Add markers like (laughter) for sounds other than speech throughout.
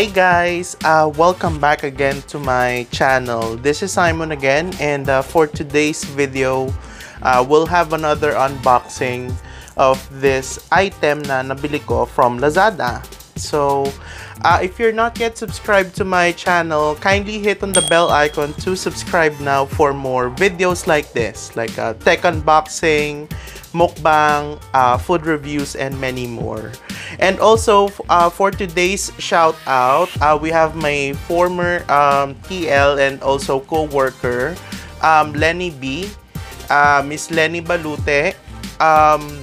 Hi guys, uh, welcome back again to my channel. This is Simon again and uh, for today's video, uh, we'll have another unboxing of this item na nabili ko from Lazada. So, uh, if you're not yet subscribed to my channel, kindly hit on the bell icon to subscribe now for more videos like this, like uh, tech unboxing, mukbang, uh, food reviews, and many more. And also, uh, for today's shout out, uh, we have my former um, TL and also co-worker, um, Lenny B. Uh, Miss Lenny Balute. Um,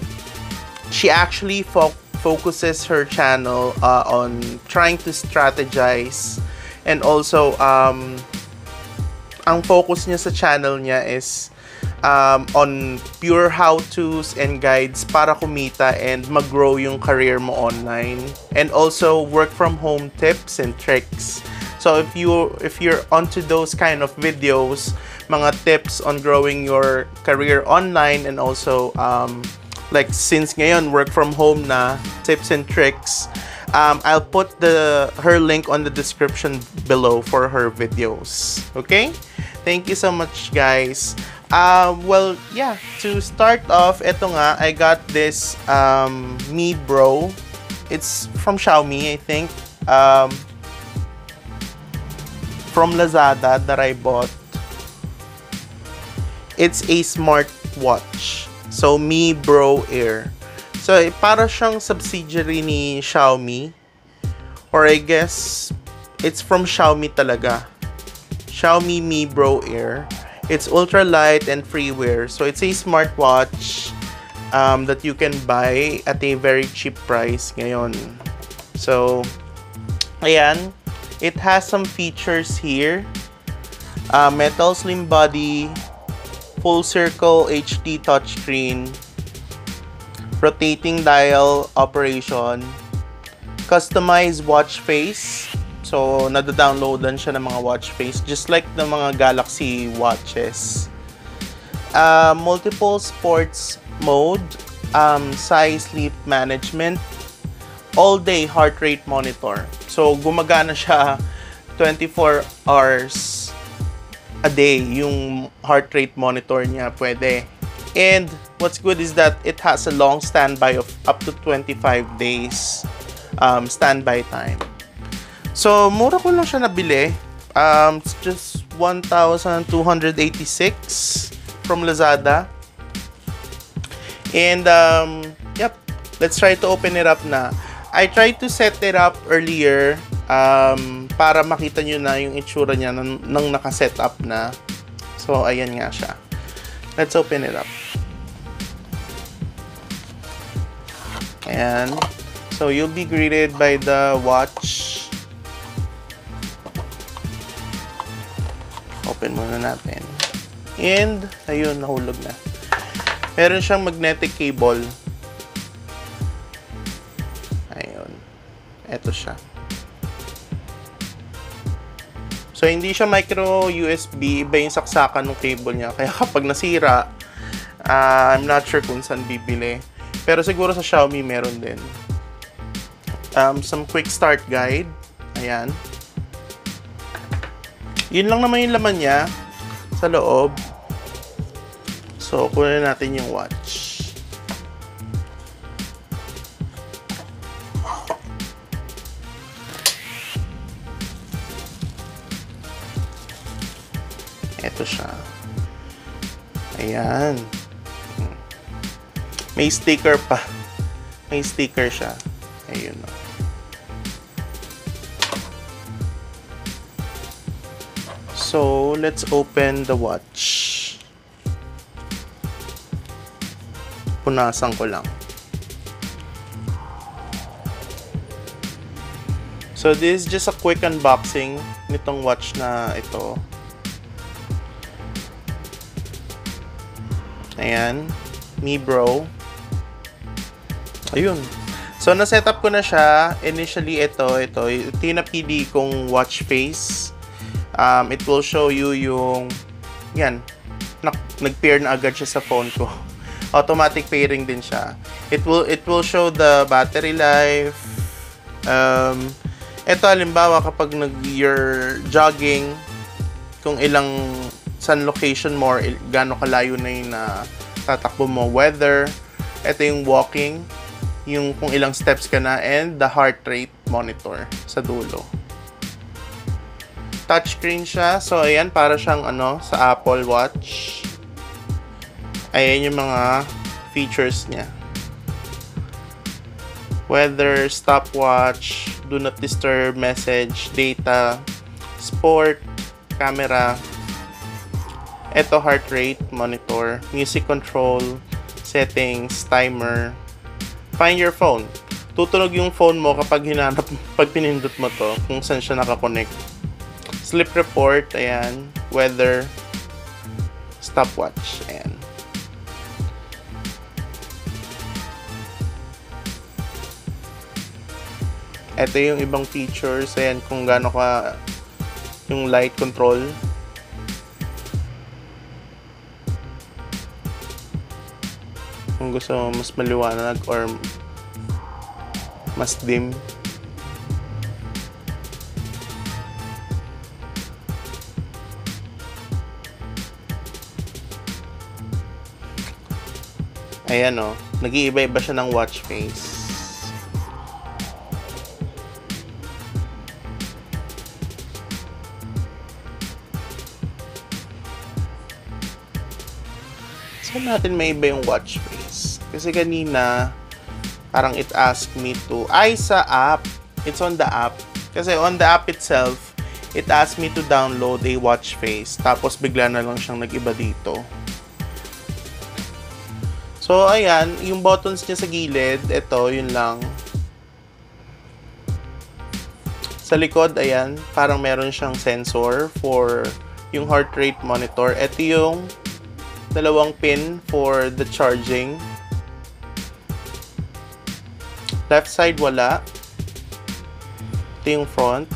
she actually fo focuses her channel uh, on trying to strategize and also um, ang focus niya sa channel niya is um, on pure how-tos and guides para kumita and mag-grow yung career mo online. And also work from home tips and tricks. So if you if you're onto those kind of videos, mga tips on growing your career online and also um, like since ngayon work from home na tips and tricks um, I'll put the her link on the description below for her videos okay thank you so much guys uh, well yeah to start off ito nga I got this um, Mi Bro it's from Xiaomi I think um, from Lazada that I bought it's a smart watch So, Mi Bro Air. So, eh, para siyang subsidiary ni Xiaomi. Or I guess, it's from Xiaomi talaga. Xiaomi Mi Bro Air. It's ultra light and freeware. So, it's a smartwatch um, that you can buy at a very cheap price ngayon. So, ayan. It has some features here. Uh, metal slim body, full circle HD touchscreen, rotating dial operation, customized watch face. So, nada-downloadan siya ng mga watch face just like the mga Galaxy watches. Uh, multiple sports mode, um, size sleep management, all-day heart rate monitor. So, gumagana siya 24 hours a day yung heart rate monitor niya pwede. And what's good is that it has a long standby of up to 25 days um, standby time. So, mura ko lang siya nabili. Um, it's just 1,286 from Lazada. And, um, yep, let's try to open it up na. I tried to set it up earlier um, para makita nyo na yung itsura niya nang, nang nakaset up na. So, ayan nga siya. Let's open it up. Ayan. So, you'll be greeted by the watch. Natin. And, ayun, nahulog na. Meron siyang magnetic cable. Ayun. Ito siya. So, hindi siya micro USB. Iba yung saksakan ng cable niya. Kaya (laughs) kapag nasira, uh, I'm not sure kung saan bibili. Pero siguro sa Xiaomi meron din. Um, some quick start guide. Ayan. Yun lang naman yung laman niya sa loob. So, kunin natin yung watch. Ito siya. Ayan. May sticker pa. May sticker siya. Ayun. O. So, let's open the watch. Punasan ko lang. So, this is just a quick unboxing nitong watch na ito. Ayan. Mi Bro. Ayun. So, na-setup ko na siya. Initially, ito, ito. Ito yung napili kong watch face. Um, it will show you yung, yan, nag-pair na agad siya sa phone ko. (laughs) Automatic pairing din siya. It will, it will show the battery life, um, Ito halimbawa kapag nag you're jogging, kung ilang san location mo or gaano kalayo na yung na tatakbo mo, weather, ito yung walking, yung kung ilang steps ka na, and the heart rate monitor sa dulo. Touchscreen siya, so ayan, para siyang ano, sa Apple Watch. Ayan yung mga features niya. Weather, stopwatch, do not disturb, message, data, sport, camera, ito heart rate monitor, music control, settings, timer, find your phone. Tutunog yung phone mo kapag hinanap, (laughs) pag pinindot mo to, kung saan siya nakakonect. Sleep report, ayan, weather, stopwatch, ayan. Ito yung ibang features, ayan, kung gaano ka yung light control. Kung gusto mo mas maliwanag or mas dim. Ayan oh, nag-iiba-iba siya ng watch face. Saan natin may iba yung watch face? Kasi kanina, parang it asked me to, ay sa app. It's on the app. Kasi on the app itself, it asked me to download a watch face. Tapos bigla na lang siyang nag-iba dito. So, ayan, yung buttons niya sa gilid, ito, yun lang. Sa likod, ayan, parang meron siyang sensor for yung heart rate monitor. Ito yung dalawang pin for the charging. Left side wala. Ito yung front.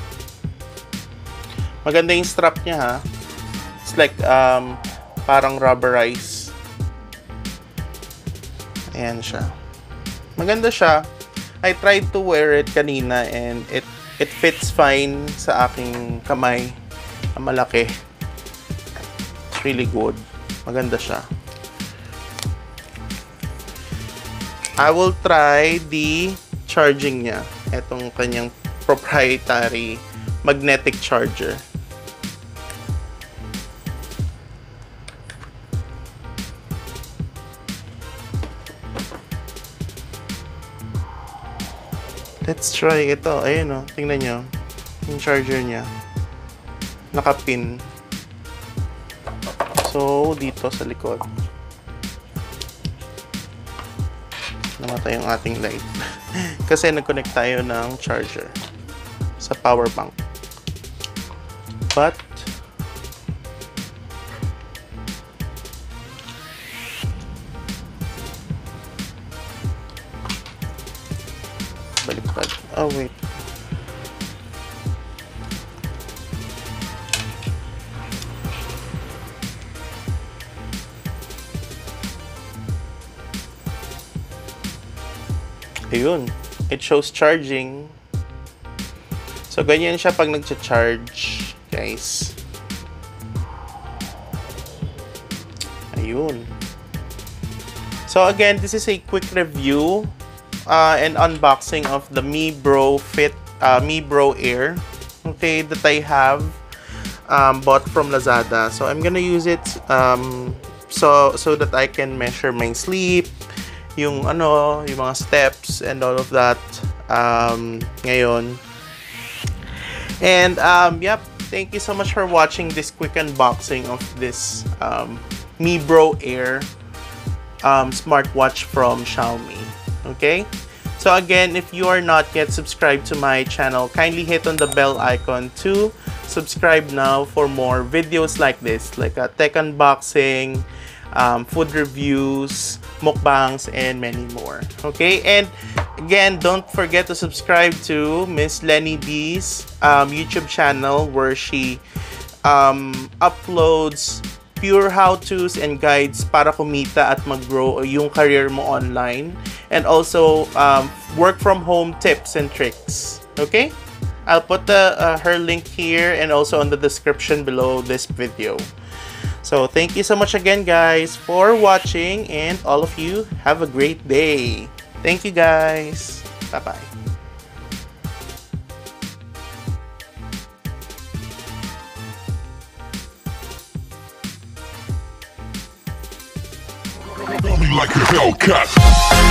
Maganda yung strap niya ha. It's like um, parang rubberized. Ayan siya. Maganda siya. I tried to wear it kanina and it it fits fine sa aking kamay na malaki. It's really good. Maganda siya. I will try the charging niya. Itong kanyang proprietary magnetic charger. Let's try ito. Ayun o. Oh. Tingnan nyo. Yung charger niya. Nakapin. So, dito sa likod. Namatay yung ating light. (laughs) Kasi nag-connect tayo ng charger sa power bank. But, wait. Ayun. It shows charging. So, ganyan siya pag nag-charge, guys. Ayun. So, again, this is a quick review uh, and unboxing of the Mi Bro Fit, uh, Mi Bro Air. Okay, that I have um, bought from Lazada. So, I'm gonna use it um, so, so that I can measure my sleep, yung ano, yung mga steps and all of that um, ngayon. And um, yep, thank you so much for watching this quick unboxing of this um, Mi Bro Air um, smartwatch from Xiaomi. Okay? So again, if you are not yet subscribed to my channel, kindly hit on the bell icon to subscribe now for more videos like this, like a tech unboxing, um, food reviews, mukbangs, and many more. Okay, and again, don't forget to subscribe to Miss Lenny D's um, YouTube channel where she um, uploads pure how-tos and guides para kumita at mag-grow yung career mo online and also um, work from home tips and tricks. Okay? I'll put the uh, her link here and also on the description below this video. So thank you so much again guys for watching and all of you have a great day. Thank you guys. Bye-bye. like a Hellcat.